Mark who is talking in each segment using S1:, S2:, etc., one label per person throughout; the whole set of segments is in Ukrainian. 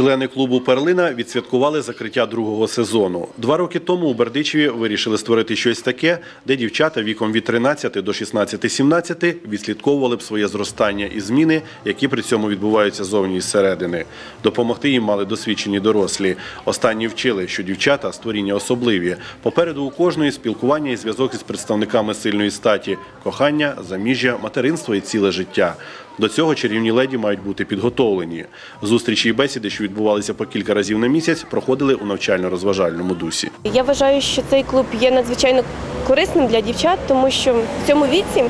S1: Члени клубу Перлина відсвяткували закриття другого сезону. Два роки тому у Бердичеві вирішили створити щось таке, де дівчата віком від 13 до 16-17 відслідковували б своє зростання і зміни, які при цьому відбуваються зовні і зсередини. Допомогти їм мали досвідчені дорослі. Останні вчили, що дівчата створіння особливі. Попереду у кожної спілкування і зв'язок із представниками сильної статі, кохання, заміжжя, материнство і ціле життя. До цього чарівні леді мають бути підготовлені. Зустрічі і бесіди, що відбувалися по кілька разів на місяць, проходили у навчально-розважальному дусі.
S2: Я вважаю, що цей клуб є надзвичайно корисним для дівчат, тому що в цьому віці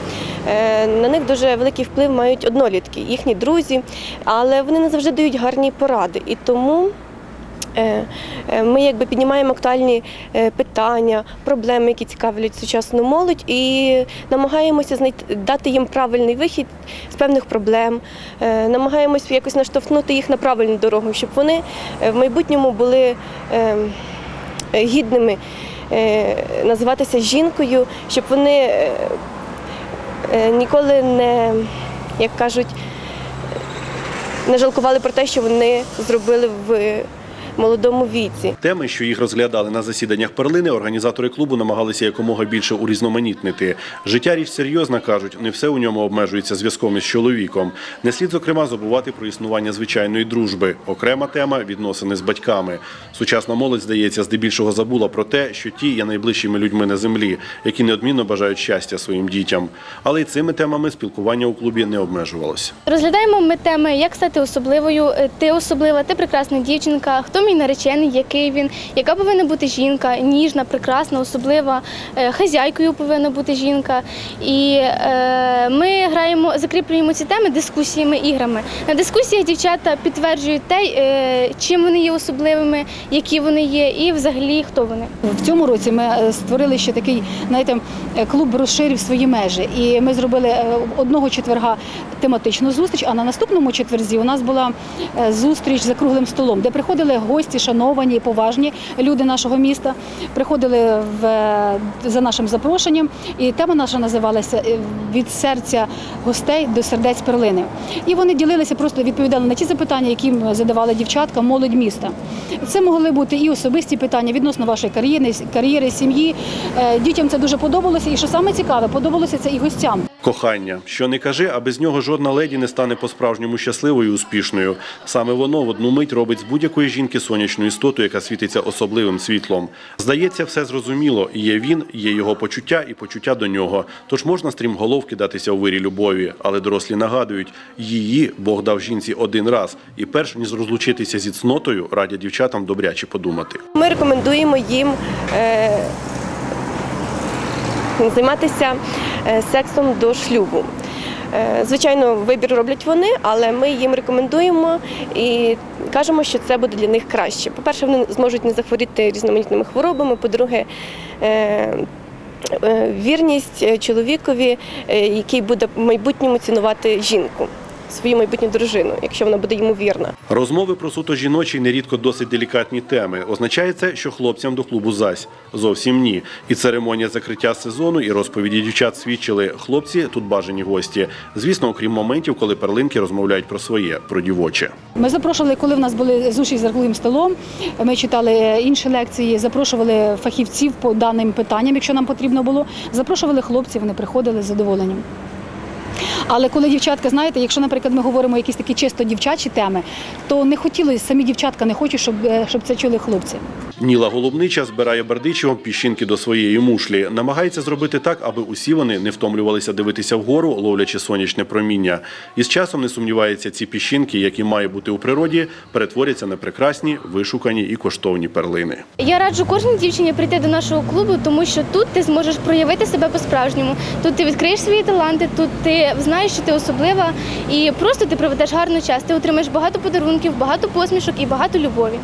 S2: е, на них дуже великий вплив мають однолітки, їхні друзі, але вони не завжди дають гарні поради. І тому ми якби піднімаємо актуальні е, питання, проблеми, які цікавлять сучасну молодь, і намагаємося знайти дати їм правильний вихід з певних проблем, е, намагаємося якось наштовхнути їх на правильну дорогу, щоб вони е, в майбутньому були. е, гідними е, називатися жінкою, щоб вони е, е, ніколи не, як кажуть, не жалкували про те, що вони зробили в молодому віці.
S1: Теми, що їх розглядали на засіданнях перлини, організатори клубу намагалися якомога більше урізноманітнити. Життя річ серйозна, кажуть, не все у ньому обмежується зв'язком із чоловіком. Не слід, зокрема, забувати про існування звичайної дружби. Окрема тема відносини з батьками. Сучасна молодь, здається, здебільшого забула про те, що ті є найближчими людьми на землі, які неодмінно бажають щастя своїм дітям. Але й цими темами спілкування у клубі не обмежувалося.
S3: Розглядаємо ми теми, як стати особливою, е, ти особлива, ти прекрасна дівчинка, хто мій наречений, який він, яка повинна бути жінка, ніжна, прекрасна, особлива, е, хазяйкою повинна бути жінка. І е, ми граємо, закріплюємо ці теми дискусіями, іграми. На дискусіях дівчата підтверджують те, е, чим вони є особливими, які вони є, і взагалі хто вони.
S4: В цьому році ми е, створили ще такий, знаєте, е, клуб розширив свої межі. І ми зробили одного четверга тематичну зустріч, а на наступному четверзі у нас була зустріч за круглим столом, де приходили гості, шановані і поважні люди нашого міста. Приходили в, за нашим запрошенням. І тема наша називалася е, Від серця гостей до сердець перлини. І вони ділилися, просто відповідали на ті запитання, які задавали дівчатка, молодь міста. Це могли бути і особисті питання відносно вашої кар'єри, кар'єри, сім'ї. Е, Дітям це дуже подобалося. І що саме цікаве, подобалося це і гостям.
S1: Кохання, що не кажи, а без нього жодна леді не стане по-справжньому щасливою і успішною. Саме воно в одну мить робить з будь-якої жінки сонячну істоту, яка світиться особливим світлом. Здається, все зрозуміло. Є він, є його почуття і почуття до нього. Тож можна стрімголов кидатися у вирі любові, але дорослі нагадують, її Бог дав жінці один раз, і перш ніж розлучитися зі цнотою, радять дівчатам добряче подумати.
S2: Ми рекомендуємо їм е, займатися сексом до шлюбу. Е, Звичайно, вибір роблять вони, але ми їм рекомендуємо і кажемо, що це буде для них краще. По-перше, вони зможуть не захворіти різноманітними хворобами. По-друге, е, е, вірність е, чоловікові, е, який буде в майбутньому цінувати жінку, свою майбутню дружину, якщо вона буде йому вірна.
S1: Розмови про суто жіночі нерідко досить делікатні теми. Означає це, що хлопцям до клубу зась зовсім ні. І церемонія закриття сезону, і розповіді дівчат свідчили. Хлопці тут бажані гості. Звісно, окрім моментів, коли перлинки розмовляють про своє, про дівоче.
S4: Ми запрошували, коли в нас були зустрічі за круглим столом. Ми читали інші лекції, запрошували фахівців по даним питанням, якщо нам потрібно було. Запрошували хлопців, вони приходили з задоволенням. Але коли дівчатка, знаєте, якщо, наприклад, ми говоримо якісь такі чисто дівчачі теми, то не хотіли самі дівчатка не хочуть, щоб, е, щоб це чули хлопці.
S1: Ніла Голубнича збирає Бердичевом піщинки до своєї мушлі. Намагається зробити так, аби усі вони не втомлювалися дивитися вгору, ловлячи сонячне проміння. І з часом не сумнівається, ці піщинки, які має бути у природі, перетворяться на прекрасні, вишукані і коштовні перлини.
S3: Я раджу кожній дівчині прийти до нашого клубу, тому що тут ти зможеш проявити себе по-справжньому. Тут ти відкриєш свої таланти, тут знаєш, що ти особлива, і просто ти проведеш гарний час. Ти отримаєш багато подарунків, багато посмішок і багато любові.